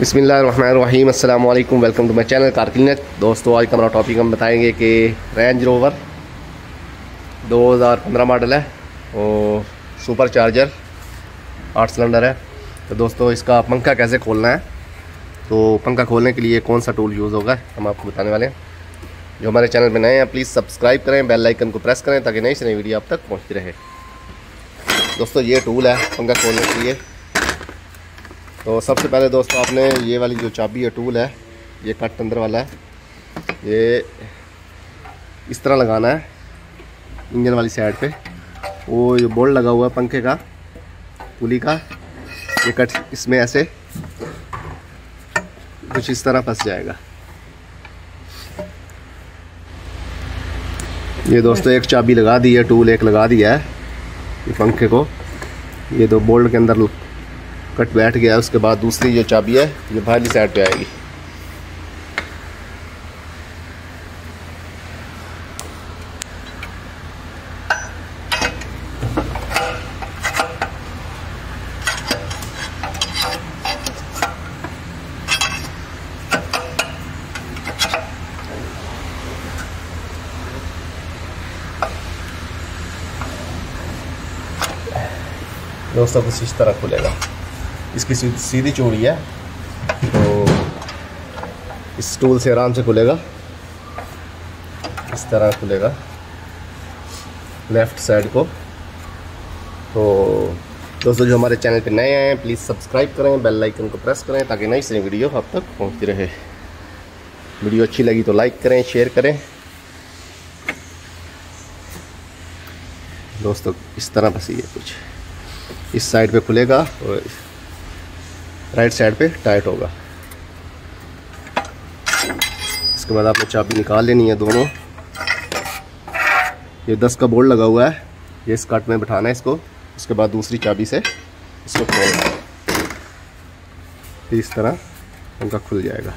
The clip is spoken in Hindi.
बसमीम अल्लाम वेलकम टू माई चैनल कारकिलनेट। दोस्तों, आज का हमारा टॉपिक हम बताएँगे कि रेंज रोवर 2015 मॉडल है और सुपर चार्जर आठ सिलेंडर है। तो दोस्तों, इसका पंखा कैसे खोलना है? तो पंखा खोलने के लिए कौन सा टूल यूज़ होगा, हम आपको बताने वाले हैं। जो हमारे चैनल पर नए हैं प्लीज़ सब्सक्राइब करें बेल आइकन को प्रेस करें, ताकि नई से नई वीडियो आप तक पहुँचती रहे। दोस्तों, ये टूल है पंखा खोलने के लिए। तो सबसे पहले दोस्तों, आपने ये वाली जो चाबी है टूल है, ये कट अंदर वाला है। ये इस तरह लगाना है, इंजन वाली साइड पे। वो जो बोल्ट लगा हुआ है पंखे का, पुली का, ये कट इसमें ऐसे कुछ इस तरह फंस जाएगा। ये दोस्तों, एक चाबी लगा दी है, टूल एक लगा दिया है, ये पंखे को। ये दो बोल्ट के अंदर कट बैठ गया, उसके बाद दूसरी जो चाबी है, ये बाहरली साइड पे आएगी। दोस्तों, कुछ इस तरह खुलेगा। इसकी सीधी चूड़ी है। तो इस टूल से आराम से खुलेगा। इस तरह खुलेगा। लेफ़्ट साइड को। तो दोस्तों, जो हमारे चैनल पे नए आए हैं प्लीज़ सब्सक्राइब करें बेल आइकन को प्रेस करें, ताकि नई से वीडियो आप तक पहुँचती रहे। वीडियो अच्छी लगी तो लाइक करें शेयर करें। दोस्तों, इस तरह बस ये कुछ। इस साइड पे खुलेगा और राइट साइड पे टाइट होगा। इसके बाद आपने चाबी निकाल लेनी है दोनों। ये दस का बोल्ट लगा हुआ है। ये इस कट में बिठाना है इसको। उसके बाद दूसरी चाबी से इसको खोलना इस तरह उनका खुल जाएगा।